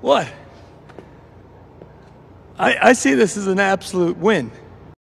What? I, I see this as an absolute win.